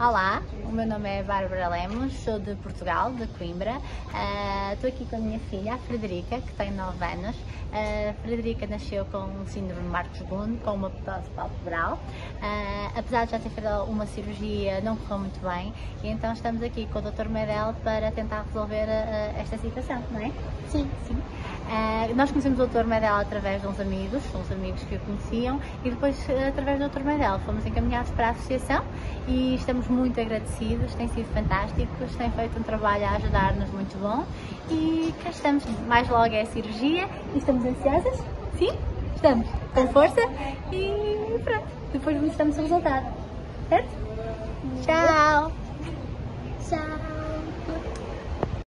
Olá, o meu nome é Bárbara Lemos, sou de Portugal, de Coimbra. Uh, estou aqui com a minha filha, a Frederica, que tem 9 anos. Uh, a Frederica nasceu com síndrome de Marcos II, com uma ptose palpebral. Uh, apesar de já ter feito uma cirurgia, não correu muito bem. E então estamos aqui com o Dr. Medel para tentar resolver esta situação, não é? Sim. Sim. Uh, nós conhecemos o Dr. Medel através de uns amigos, uns amigos que o conheciam, e depois, através do Dr. Medel, fomos encaminhados para a associação e estamos muito agradecidos, têm sido fantásticos, têm feito um trabalho a ajudar-nos muito bom e cá estamos. Mais logo é a cirurgia e estamos ansiosas? Sim? Estamos. Com força e pronto. Depois mostramos o resultado. Certo? Tchau!